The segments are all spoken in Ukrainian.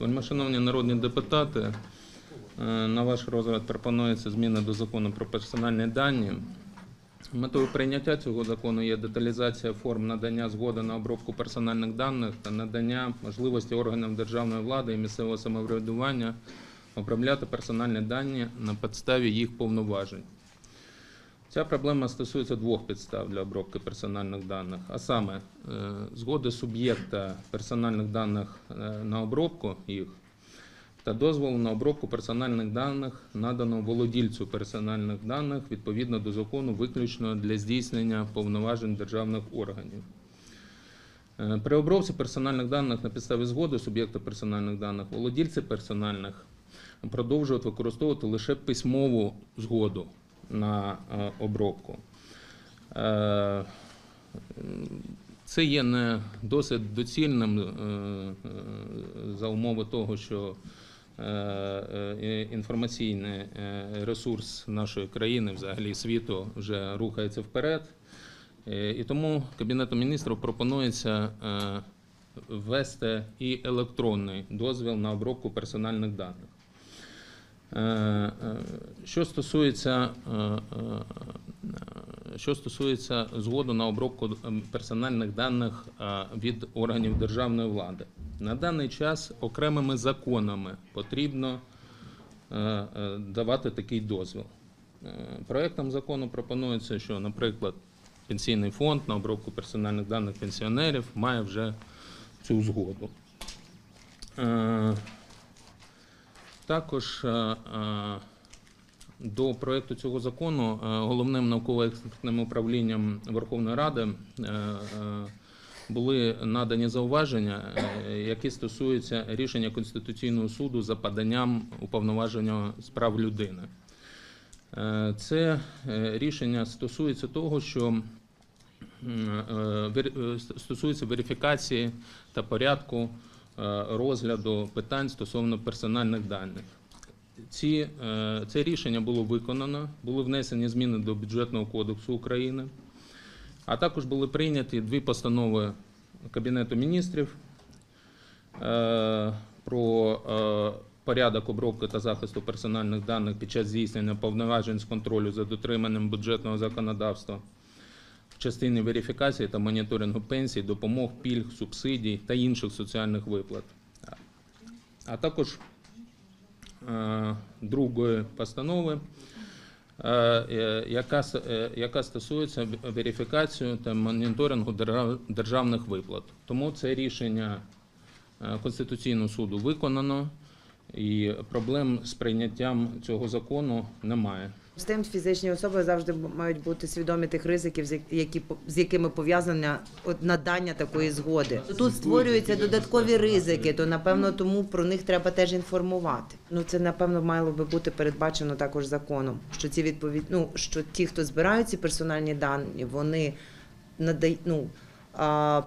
Вельмишановні народні депутати, е, на ваш розгляд пропонується зміни до закону про персональні дані. Метою прийняття цього закону є деталізація форм надання згоди на обробку персональних даних та надання можливості органам державної влади і місцевого самоврядування обробляти персональні дані на підставі їх повноважень. Ця проблема стосується двох підстав для обробки персональних даних, а саме е, згоди суб'єкта персональних даних е, на обробку їх та дозволу на обробку персональних даних надано володільцю персональних даних відповідно до закону виключно для здійснення повноважень державних органів. Е, При обробці персональних даних на підставі згоди суб'єкта персональних даних володільці персональних продовжують використовувати лише письмову згоду на е, обробку. Е, Це є не досить доцільним е, за умови того, що інформаційний ресурс нашої країни, взагалі світу, вже рухається вперед. І тому Кабінетом міністрів пропонується ввести і електронний дозвіл на обробку персональних даних. Е, е, Що стосується, е, що стосується згоду на обробку персональних даних від органів державної влади, на даний час окремими законами потрібно давати такий дозвіл. Проектом закону пропонується, що, наприклад, пенсійний фонд на обробку персональних даних пенсіонерів має вже цю згоду. Також е, е, до проекту цього закону е, головним науково-експертним управлінням Верховної Ради були надані зауваження, які стосуються рішення Конституційного суду за поданням уповноваженого з прав людини. Це рішення стосується того, що стосується верифікації та порядку розгляду питань стосовно персональних даних. Ці, е, це рішення було виконано, були внесені зміни до бюджетного кодексу України, а також були прийняті дві постанови Кабінету міністрів е, про е, порядок обробки та захисту персональних даних під час здійснення повноважень з контролю за дотриманням бюджетного законодавства в частині верифікації та моніторингу пенсій, допомог, пільг, субсидій та інших соціальних виплат. А також е, другої постанови, е, е, яка, яка стосується верифікації та моніторингу держав- державних виплат. Тому це рішення Конституційного суду виконано, і проблем з прийняттям цього закону немає. З тим фізичні особи завжди мають бути свідомі тих ризиків, з які з якими пов'язане надання такої згоди. Тут створюються додаткові ризики, то напевно тому про них треба теж інформувати. Ну це напевно мало би бути передбачено також законом. Що ці відповідь, ну що ті, хто збирають ці персональні дані, вони надають, ну,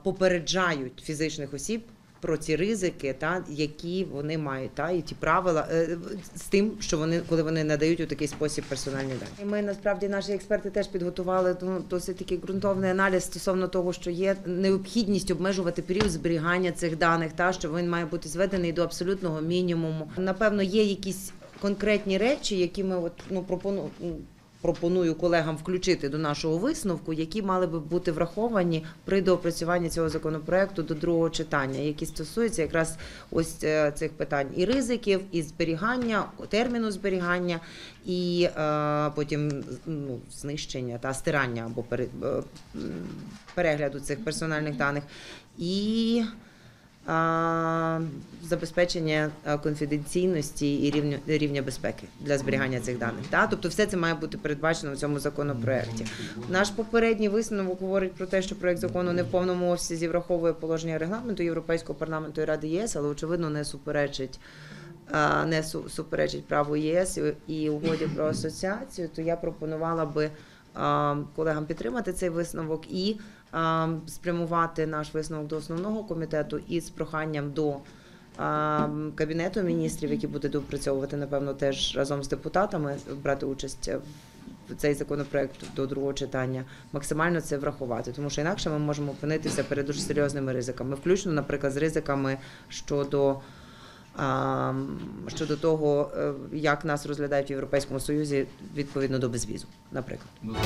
попереджають фізичних осіб. Про ці ризики, та які вони мають, та і ті правила е, з тим, що вони коли вони надають у такий спосіб персональні дані. Ми насправді наші експерти теж підготували ну, досить такий ґрунтовний аналіз стосовно того, що є необхідність обмежувати період зберігання цих даних, та що він має бути зведений до абсолютного мінімуму. Напевно, є якісь конкретні речі, які ми от ну пропону. Пропоную колегам включити до нашого висновку, які мали би бути враховані при доопрацюванні цього законопроекту до другого читання, які стосуються якраз ось е, цих питань і ризиків, і зберігання, терміну зберігання, і е, потім ну, знищення та стирання або е, перегляду цих персональних даних. І забезпечення конфіденційності і рівня, рівня безпеки для зберігання цих даних. Та? Тобто все це має бути передбачено в цьому законопроекті. Наш попередній висновок говорить про те, що проект закону не в повному обсязі враховує положення регламенту Європейського парламенту і Ради ЄС, але очевидно не суперечить. Не суперечить праву ЄС і- угоді про асоціацію, то я пропонувала би колегам підтримати цей висновок і спрямувати наш висновок до основного комітету із проханням до кабінету міністрів, які буде допрацьовувати, напевно, теж разом з депутатами брати участь в цей законопроект до другого читання, максимально це врахувати, тому що інакше ми можемо опинитися перед дуже серйозними ризиками, включно, наприклад, з ризиками щодо щодо того, е, як нас розглядають в Європейському Союзі відповідно до безвізу, наприклад.